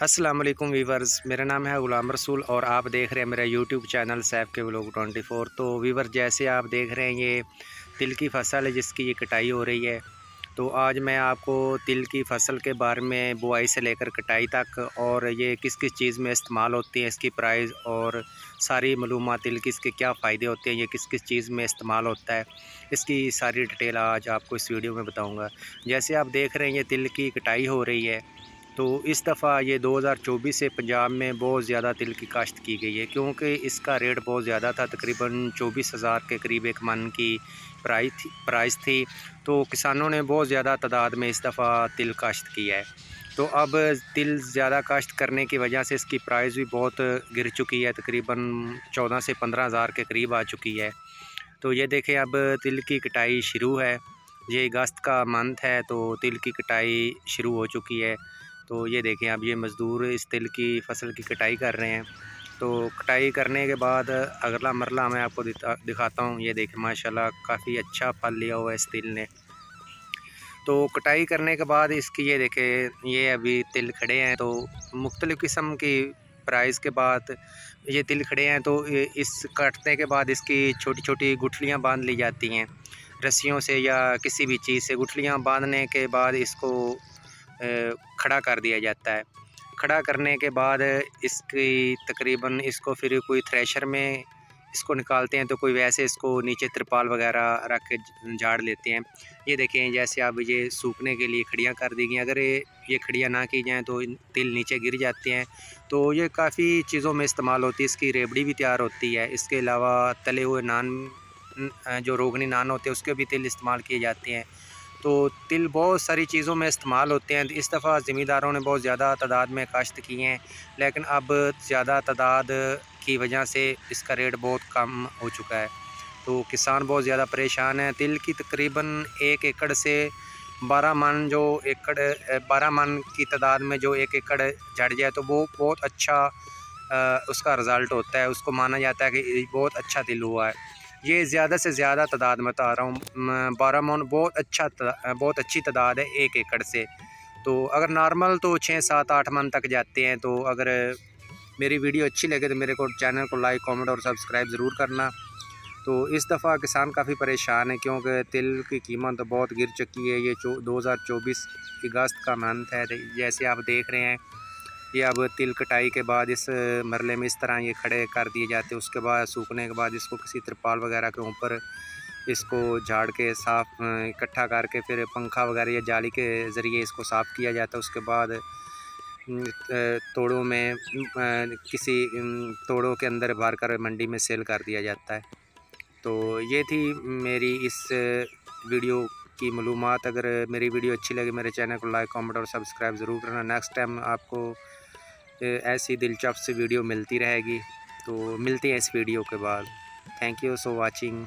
السلام علیکم ویورز، میرا نام ہے غلام رسول اور آپ دیکھ رہے ہیں میرا یوٹیوب چینل سیف کے بلوگ ٹوئنٹی فور۔ تو ویور، جیسے آپ دیکھ رہے ہیں، یہ تل کی فصل ہے جس کی یہ کٹائی ہو رہی ہے۔ تو آج میں آپ کو تل کی فصل کے بارے میں بوائی سے لے کر کٹائی تک اور یہ کس کس چیز میں استعمال ہوتی ہیں اس کی پرائز اور ساری معلومات تل کی، اس کے کیا فائدے ہوتے ہیں، یہ کس کس چیز میں استعمال ہوتا ہے، اس کی ساری ڈیٹیل آج آپ کو اس ویڈیو میں بتاؤں گا۔ جیسے آپ دیکھ رہے ہیں، یہ تل کی کٹائی ہو رہی ہے۔ تو اس دفعہ یہ دو ہزار چوبیس سے پنجاب میں بہت زیادہ تل کی کاشت کی گئی ہے، کیونکہ اس کا ریٹ بہت زیادہ تھا، تقریباً چوبیس ہزار کے قریب ایک من کی پرائز تھی پرائز تھی۔ تو کسانوں نے بہت زیادہ تعداد میں اس دفعہ تل کاشت کی ہے۔ تو اب تل زیادہ کاشت کرنے کی وجہ سے اس کی پرائز بھی بہت گر چکی ہے، تقریباً چودہ سے پندرہ ہزار کے قریب آ چکی ہے۔ تو یہ دیکھیں، اب تل کی کٹائی شروع ہے۔ یہ اگست کا منتھ ہے، تو تل کی کٹائی شروع ہو چکی ہے۔ تو یہ دیکھیں اب یہ مزدور اس تل کی فصل کی کٹائی کر رہے ہیں۔ تو کٹائی کرنے کے بعد اگلا مرلہ میں آپ کو دکھاتا ہوں۔ یہ دیکھیں ماشاءاللہ کافی اچھا پھل لیا ہوا ہے اس تل نے۔ تو کٹائی کرنے کے بعد اس کی یہ دیکھیں، یہ ابھی تل کھڑے ہیں۔ تو مختلف قسم کی پرائز کے بعد یہ تل کھڑے ہیں۔ تو اس کٹنے کے بعد اس کی چھوٹی چھوٹی گٹھلیاں باندھ لی جاتی ہیں۔ رسیوں سے یا کسی بھی چیز سے گٹھلیاں باندھنے کے بعد اس کو کھڑا کر دیا جاتا ہے۔ کھڑا کرنے کے بعد اس کی تقریباً اس کو پھر کوئی تھریشر میں اس کو نکالتے ہیں تو کوئی ویسے اس کو نیچے ترپال وغیرہ رکھ کے جھاڑ لیتے ہیں۔ یہ دیکھیں جیسے اب یہ سوکھنے کے لیے کھڑیاں کر دی گئیں۔ اگر یہ کھڑیاں نہ کی جائیں تو تل نیچے گر جاتے ہیں۔ تو یہ کافی چیزوں میں استعمال ہوتی ہے۔ اس کی ریبڑی بھی تیار ہوتی ہے۔ اس کے علاوہ تلے ہوئے نان، جو روغنی نان ہوتے ہیں، اس کے بھی تل استعمال کیے جاتے ہیں۔ تو تل بہت ساری چیزوں میں استعمال ہوتے ہیں۔ اس دفعہ زمینداروں نے بہت زیادہ تعداد میں کاشت کی ہیں، لیکن اب زیادہ تعداد کی وجہ سے اس کا ریٹ بہت کم ہو چکا ہے۔ تو کسان بہت زیادہ پریشان ہیں۔ تل کی تقریباً ایک ایکڑ سے بارہ من جو ایکڑ، بارہ من کی تعداد میں جو ایک ایکڑ جھڑ جائے تو وہ بہت اچھا اس کا رزلٹ ہوتا ہے۔ اس کو مانا جاتا ہے کہ بہت اچھا تل ہوا ہے۔ یہ زیادہ سے زیادہ تعداد میں بتا رہا ہوں۔ بارہ مون بہت اچھا بہت اچھی تعداد ہے ایک ایکڑ سے۔ تو اگر نارمل تو چھ، سات، آٹھ من تک جاتے ہیں، تو اگر میری ویڈیو اچھی لگے تو میرے کو چینل کو لائک، کامنٹ اور سبسکرائب ضرور کرنا۔ تو اس دفعہ کسان کافی پریشان ہے کیونکہ تل کی قیمت بہت گر چکی ہے۔ یہ دو ہزار چوبیس اگست کا منتھ ہے جیسے آپ دیکھ رہے ہیں یہ اب تل کٹائی کے بعد اس مرلے میں اس طرح یہ کھڑے کر دیے جاتے ہیں، اس کے بعد سوکھنے کے بعد اس کو کسی ترپال وغیرہ کے اوپر اس کو جھاڑ کے صاف اکٹھا کر کے پھر پنکھا وغیرہ یا جالی کے ذریعے اس کو صاف کیا جاتا ہے، اس کے بعد توڑوں میں کسی توڑوں کے اندر بھر کر منڈی میں سیل کر دیا جاتا ہے۔ تو یہ تھی میری اس ویڈیو کی معلومات۔ اگر میری ویڈیو اچھی لگے میرے چینل کو لائک، کامنٹ اور سبسکرائب ضرور کرنا۔ نیکسٹ ٹائم آپ کو ایسی دلچسپ ویڈیو ملتی رہے گی۔ تو ملتی ہیں اس ویڈیو کے بعد۔ Thank you so watching